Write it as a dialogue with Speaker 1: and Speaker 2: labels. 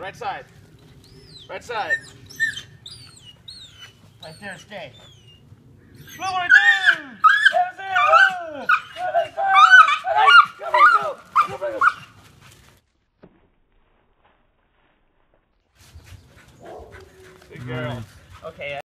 Speaker 1: right side. Right side. Right there, stay. Blue one, two! That's it! Oh! Go, let's come on, go! Go, go, go. Good girl. Mm. Okay,